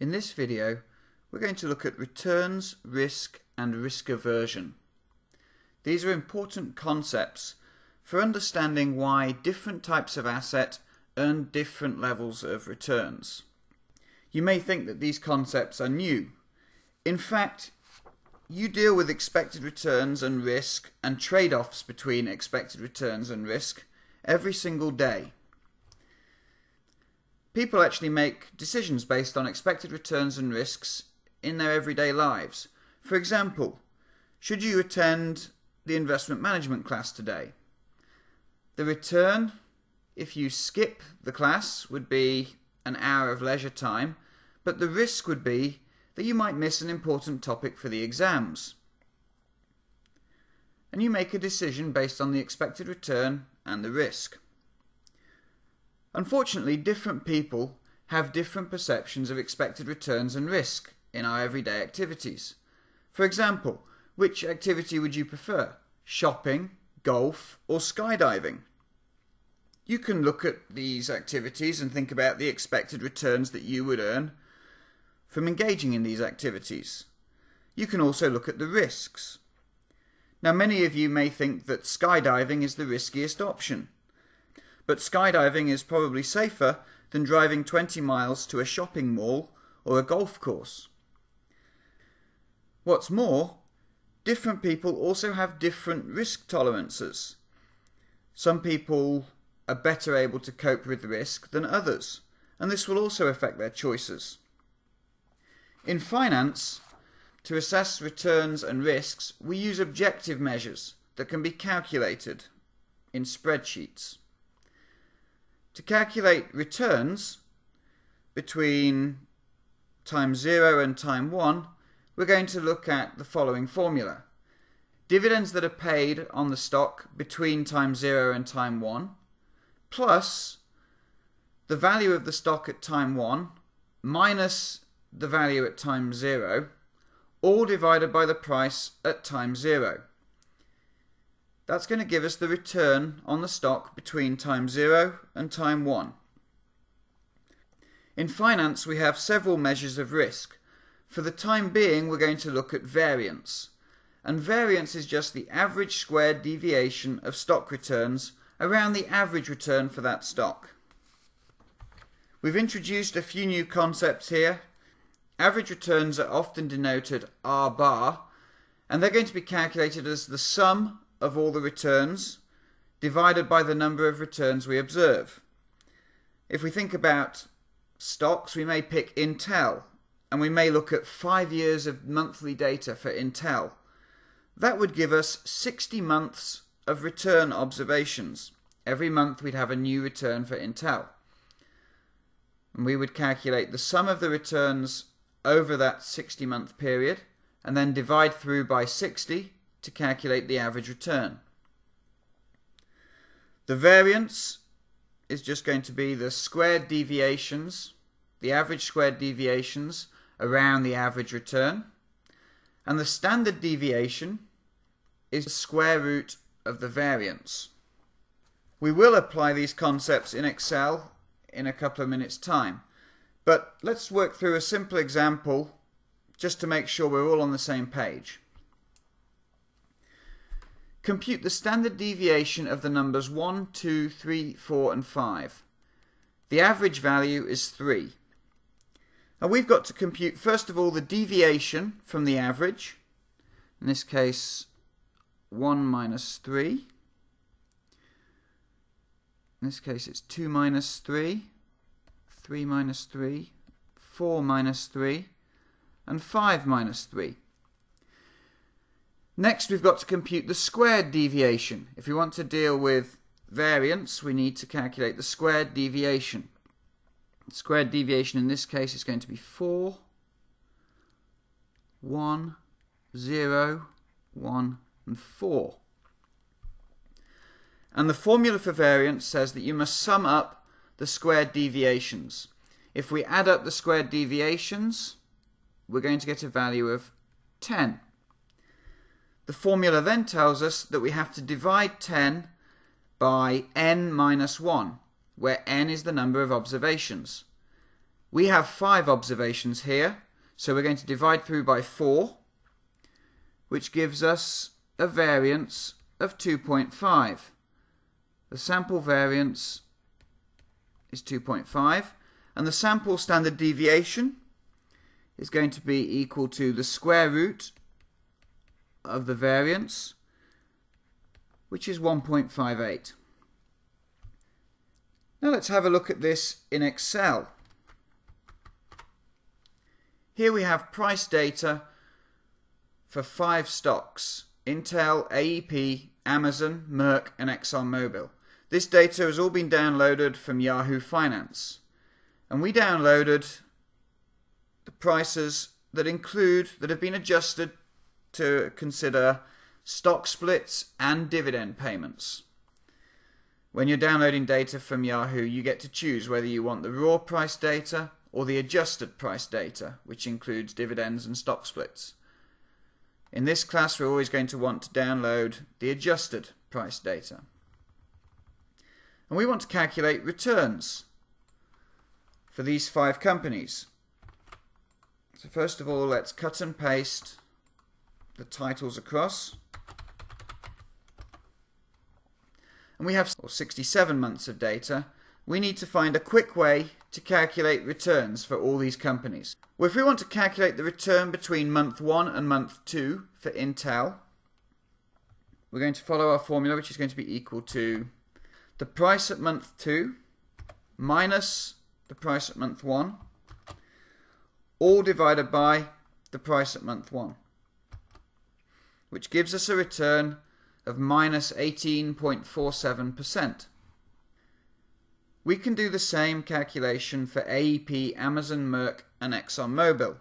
In this video, we're going to look at returns, risk and risk aversion. These are important concepts for understanding why different types of asset earn different levels of returns. You may think that these concepts are new. In fact, you deal with expected returns and risk and trade-offs between expected returns and risk every single day. People actually make decisions based on expected returns and risks in their everyday lives. For example, should you attend the investment management class today? The return, if you skip the class, would be an hour of leisure time, but the risk would be that you might miss an important topic for the exams. And you make a decision based on the expected return and the risk. Unfortunately, different people have different perceptions of expected returns and risk in our everyday activities. For example, which activity would you prefer? Shopping, golf, or skydiving? You can look at these activities and think about the expected returns that you would earn from engaging in these activities. You can also look at the risks. Now, many of you may think that skydiving is the riskiest option, but skydiving is probably safer than driving 20 miles to a shopping mall or a golf course. What's more, different people also have different risk tolerances. Some people are better able to cope with risk than others, and this will also affect their choices. In finance, to assess returns and risks, we use objective measures that can be calculated in spreadsheets. To calculate returns between time 0 and time 1, we're going to look at the following formula. Dividends that are paid on the stock between time 0 and time 1, plus the value of the stock at time 1 minus the value at time 0, all divided by the price at time 0. That's going to give us the return on the stock between time 0 and time 1. In finance, we have several measures of risk. For the time being, we're going to look at variance. And variance is just the average squared deviation of stock returns around the average return for that stock. We've introduced a few new concepts here Average returns are often denoted R bar, and they're going to be calculated as the sum of all the returns divided by the number of returns we observe. If we think about stocks, we may pick Intel, and we may look at five years of monthly data for Intel. That would give us 60 months of return observations. Every month we'd have a new return for Intel. And we would calculate the sum of the returns over that 60 month period and then divide through by 60 to calculate the average return. The variance is just going to be the squared deviations, the average squared deviations around the average return. And the standard deviation is the square root of the variance. We will apply these concepts in Excel in a couple of minutes time. But let's work through a simple example just to make sure we're all on the same page. Compute the standard deviation of the numbers 1, 2, 3, 4 and 5. The average value is 3. Now we've got to compute first of all the deviation from the average. In this case 1 minus 3. In this case it's 2 minus 3. 3 minus 3, 4 minus 3, and 5 minus 3. Next, we've got to compute the squared deviation. If we want to deal with variance, we need to calculate the squared deviation. The squared deviation in this case is going to be 4, 1, 0, 1, and 4. And the formula for variance says that you must sum up the squared deviations. If we add up the squared deviations, we're going to get a value of 10. The formula then tells us that we have to divide 10 by n minus 1, where n is the number of observations. We have five observations here, so we're going to divide through by 4, which gives us a variance of 2.5. The sample variance is 2.5, and the sample standard deviation is going to be equal to the square root of the variance, which is 1.58. Now let's have a look at this in Excel. Here we have price data for five stocks, Intel, AEP, Amazon, Merck and ExxonMobil. This data has all been downloaded from Yahoo Finance. And we downloaded the prices that include, that have been adjusted to consider stock splits and dividend payments. When you're downloading data from Yahoo, you get to choose whether you want the raw price data or the adjusted price data, which includes dividends and stock splits. In this class, we're always going to want to download the adjusted price data. And we want to calculate returns for these five companies. So first of all, let's cut and paste the titles across. And we have 67 months of data. We need to find a quick way to calculate returns for all these companies. Well, if we want to calculate the return between month 1 and month 2 for Intel, we're going to follow our formula which is going to be equal to the price at month 2 minus the price at month 1 all divided by the price at month 1 which gives us a return of minus 18.47%. We can do the same calculation for AEP, Amazon, Merck and ExxonMobil.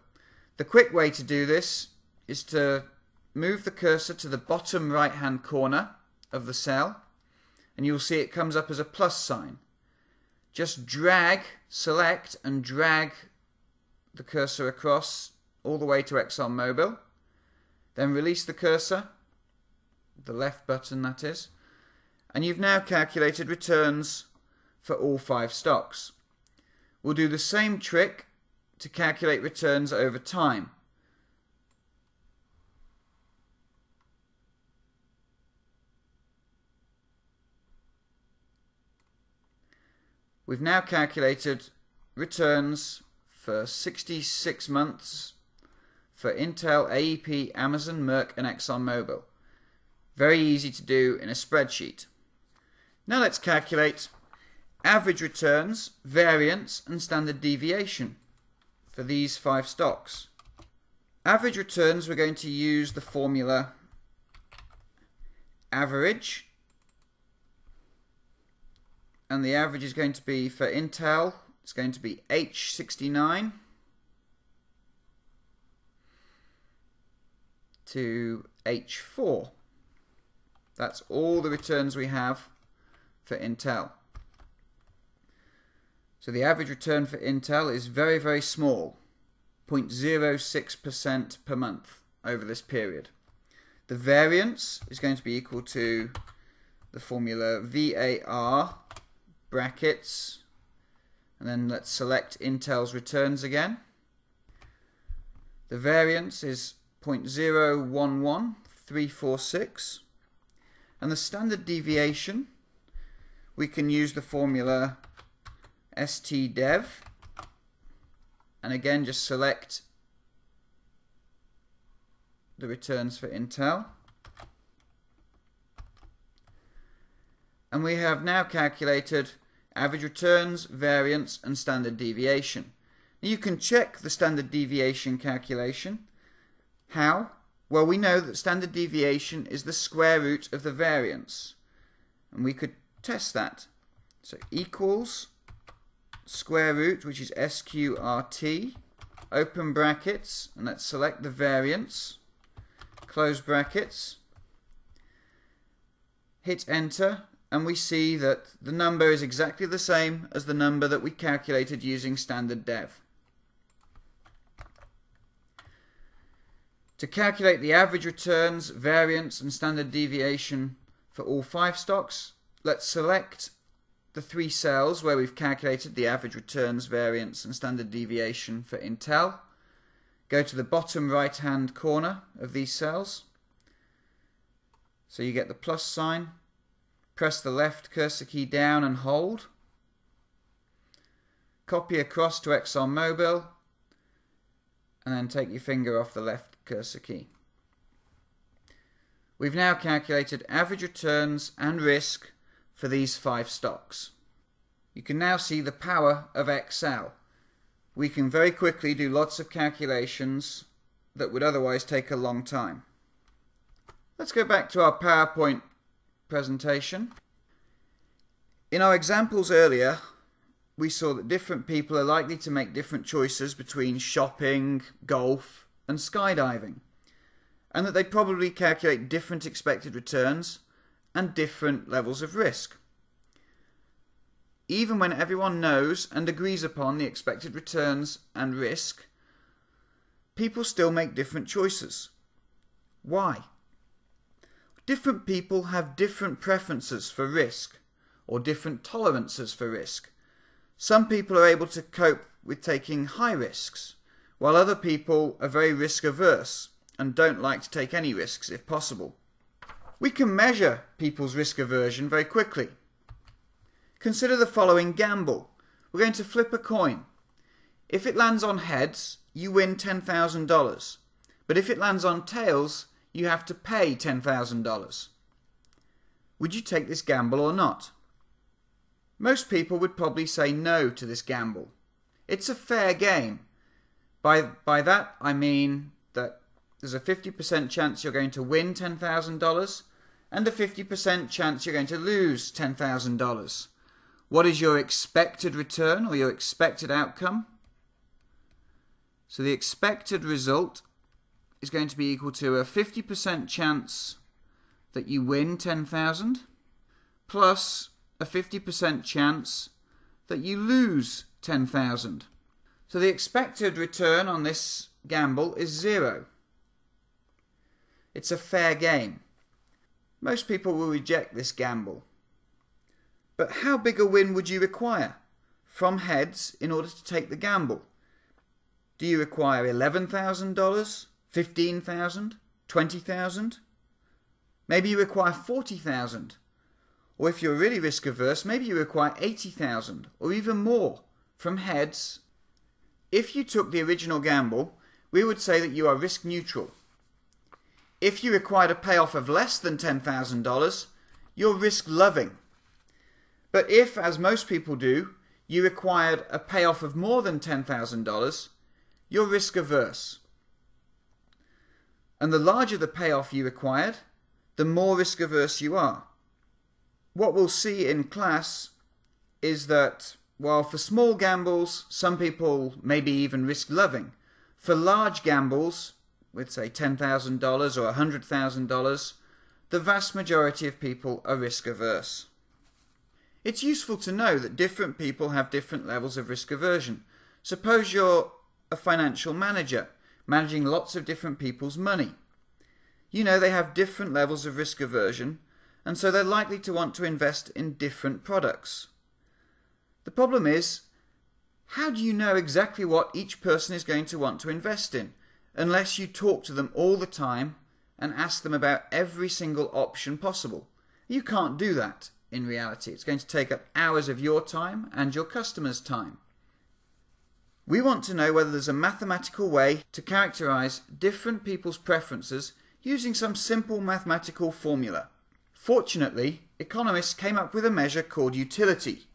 The quick way to do this is to move the cursor to the bottom right hand corner of the cell and you'll see it comes up as a plus sign. Just drag, select and drag the cursor across all the way to ExxonMobil. Then release the cursor, the left button that is, and you've now calculated returns for all five stocks. We'll do the same trick to calculate returns over time. We've now calculated returns for 66 months for Intel, AEP, Amazon, Merck and ExxonMobil. Very easy to do in a spreadsheet. Now let's calculate average returns, variance and standard deviation for these five stocks. Average returns, we're going to use the formula average and the average is going to be for Intel, it's going to be H69 to H4. That's all the returns we have for Intel. So the average return for Intel is very, very small, 0.06% per month over this period. The variance is going to be equal to the formula VAR brackets and then let's select Intel's returns again. The variance is 0.011346 and the standard deviation we can use the formula stdev and again just select the returns for Intel and we have now calculated average returns, variance and standard deviation. Now you can check the standard deviation calculation. How? Well, we know that standard deviation is the square root of the variance. And we could test that. So equals square root, which is SQRT, open brackets, and let's select the variance, close brackets, hit enter, and we see that the number is exactly the same as the number that we calculated using standard dev. To calculate the average returns, variance and standard deviation for all five stocks, let's select the three cells where we've calculated the average returns, variance and standard deviation for Intel. Go to the bottom right hand corner of these cells. So you get the plus sign. Press the left cursor key down and hold. Copy across to ExxonMobil and then take your finger off the left cursor key. We've now calculated average returns and risk for these five stocks. You can now see the power of Excel. We can very quickly do lots of calculations that would otherwise take a long time. Let's go back to our PowerPoint presentation. In our examples earlier, we saw that different people are likely to make different choices between shopping, golf, and skydiving and that they probably calculate different expected returns and different levels of risk. Even when everyone knows and agrees upon the expected returns and risk, people still make different choices. Why? Different people have different preferences for risk or different tolerances for risk. Some people are able to cope with taking high risks, while other people are very risk averse and don't like to take any risks if possible. We can measure people's risk aversion very quickly. Consider the following gamble. We're going to flip a coin. If it lands on heads, you win $10,000. But if it lands on tails, you have to pay $10,000. Would you take this gamble or not? Most people would probably say no to this gamble. It's a fair game. By, by that I mean that there's a 50% chance you're going to win $10,000 and a 50% chance you're going to lose $10,000. What is your expected return or your expected outcome? So the expected result is going to be equal to a 50% chance that you win 10,000 plus a 50% chance that you lose 10,000. So the expected return on this gamble is zero. It's a fair game. Most people will reject this gamble. But how big a win would you require from heads in order to take the gamble? Do you require $11,000, $15,000, $20,000? Maybe you require 40,000. Or if you're really risk averse, maybe you require 80,000 or even more from heads. If you took the original gamble, we would say that you are risk neutral. If you required a payoff of less than $10,000, you're risk loving. But if, as most people do, you required a payoff of more than $10,000, you're risk averse. And the larger the payoff you required, the more risk averse you are. What we'll see in class is that while for small gambles, some people maybe even risk loving, for large gambles, with say $10,000 or $100,000, the vast majority of people are risk averse. It's useful to know that different people have different levels of risk aversion. Suppose you're a financial manager managing lots of different people's money. You know they have different levels of risk aversion and so they're likely to want to invest in different products. The problem is, how do you know exactly what each person is going to want to invest in? unless you talk to them all the time and ask them about every single option possible. You can't do that in reality. It's going to take up hours of your time and your customers' time. We want to know whether there's a mathematical way to characterize different people's preferences using some simple mathematical formula. Fortunately, economists came up with a measure called utility.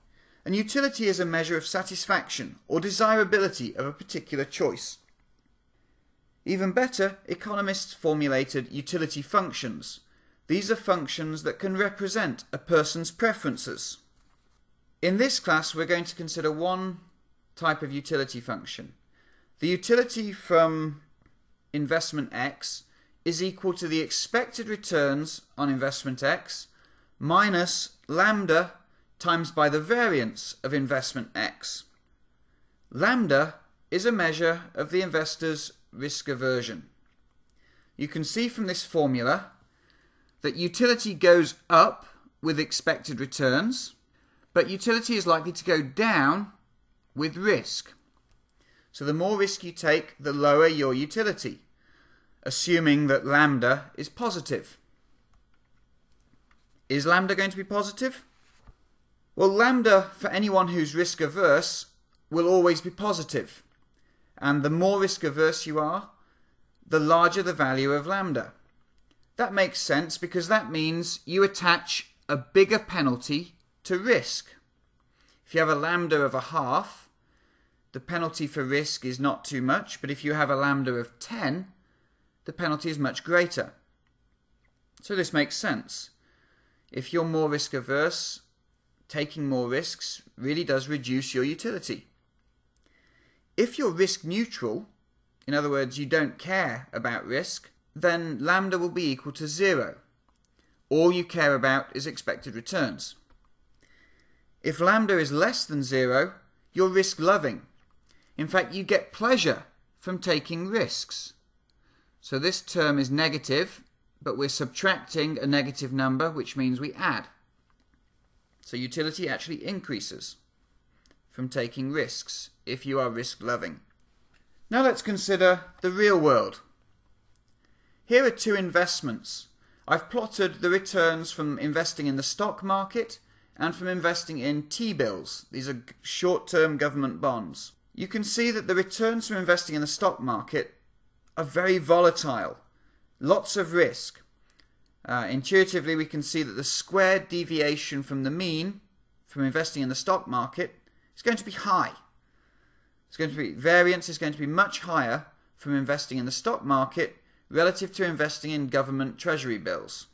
And utility is a measure of satisfaction or desirability of a particular choice. Even better, economists formulated utility functions. These are functions that can represent a person's preferences. In this class, we're going to consider one type of utility function. The utility from investment X is equal to the expected returns on investment X minus lambda times by the variance of investment X. Lambda is a measure of the investor's risk aversion. You can see from this formula that utility goes up with expected returns, but utility is likely to go down with risk. So the more risk you take, the lower your utility, assuming that lambda is positive. Is lambda going to be positive? Well, lambda, for anyone who's risk averse, will always be positive. And the more risk averse you are, the larger the value of lambda. That makes sense because that means you attach a bigger penalty to risk. If you have a lambda of a half, the penalty for risk is not too much, but if you have a lambda of 10, the penalty is much greater. So this makes sense. If you're more risk averse, taking more risks really does reduce your utility. If you're risk neutral, in other words, you don't care about risk, then lambda will be equal to zero. All you care about is expected returns. If lambda is less than zero, you're risk loving. In fact, you get pleasure from taking risks. So this term is negative, but we're subtracting a negative number, which means we add. So utility actually increases from taking risks if you are risk loving. Now let's consider the real world. Here are two investments. I've plotted the returns from investing in the stock market and from investing in T-bills. These are short-term government bonds. You can see that the returns from investing in the stock market are very volatile. Lots of risk. Uh, intuitively, we can see that the squared deviation from the mean from investing in the stock market is going to be high. It's going to be variance is going to be much higher from investing in the stock market relative to investing in government treasury bills.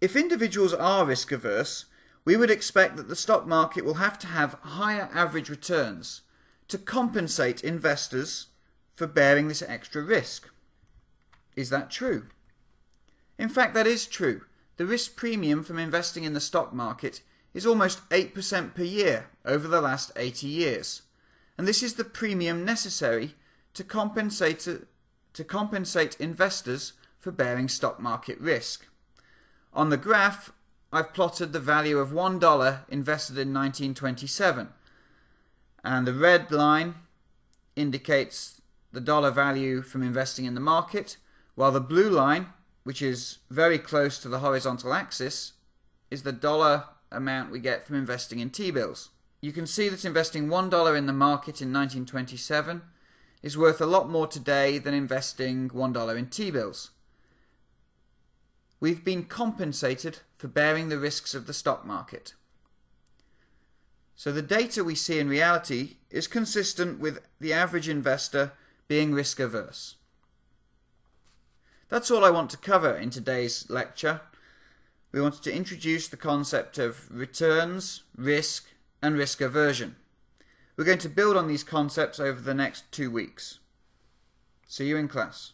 If individuals are risk averse, we would expect that the stock market will have to have higher average returns to compensate investors for bearing this extra risk. Is that true? In fact, that is true. The risk premium from investing in the stock market is almost 8% per year over the last 80 years. And this is the premium necessary to compensate, to compensate investors for bearing stock market risk. On the graph, I've plotted the value of $1 invested in 1927. And the red line indicates the dollar value from investing in the market, while the blue line, which is very close to the horizontal axis, is the dollar amount we get from investing in T-bills. You can see that investing $1 in the market in 1927 is worth a lot more today than investing $1 in T-bills. We've been compensated for bearing the risks of the stock market. So the data we see in reality is consistent with the average investor being risk averse. That's all I want to cover in today's lecture. We wanted to introduce the concept of returns, risk, and risk aversion. We're going to build on these concepts over the next two weeks. See you in class.